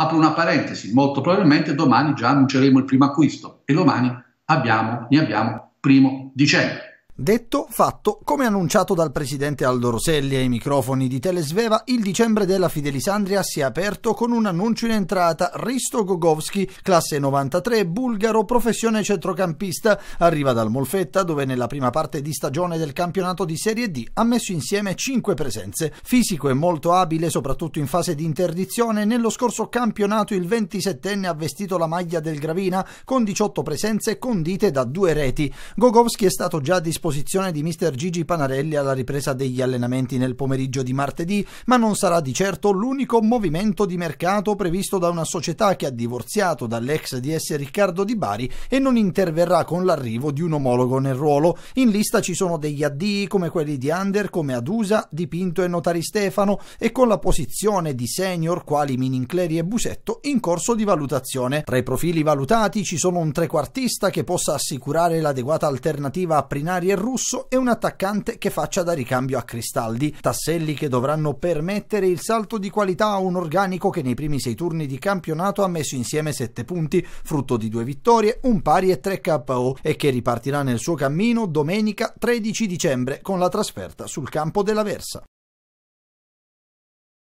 Apro una parentesi, molto probabilmente domani già annunceremo il primo acquisto e domani abbiamo, ne abbiamo primo dicembre. Detto, fatto, come annunciato dal presidente Aldo Roselli ai microfoni di Telesveva, il dicembre della Fidelisandria si è aperto con un annuncio in entrata. Risto Gogovski, classe 93, bulgaro, professione centrocampista, arriva dal Molfetta dove nella prima parte di stagione del campionato di Serie D ha messo insieme 5 presenze. Fisico e molto abile, soprattutto in fase di interdizione, nello scorso campionato il 27enne ha vestito la maglia del Gravina con 18 presenze condite da due reti. Gogovski è stato già disponibile disposizione di mister Gigi Panarelli alla ripresa degli allenamenti nel pomeriggio di martedì, ma non sarà di certo l'unico movimento di mercato previsto da una società che ha divorziato dall'ex DS Riccardo Di Bari e non interverrà con l'arrivo di un omologo nel ruolo. In lista ci sono degli addii come quelli di Under, come Adusa, Di Pinto e Notari Stefano e con la posizione di senior quali Minincleri e Busetto in corso di valutazione. Tra i profili valutati ci sono un trequartista che possa assicurare l'adeguata alternativa a Prinari e russo e un attaccante che faccia da ricambio a Cristaldi, tasselli che dovranno permettere il salto di qualità a un organico che nei primi sei turni di campionato ha messo insieme sette punti, frutto di due vittorie, un pari e tre KO e che ripartirà nel suo cammino domenica 13 dicembre con la trasferta sul campo della Versa.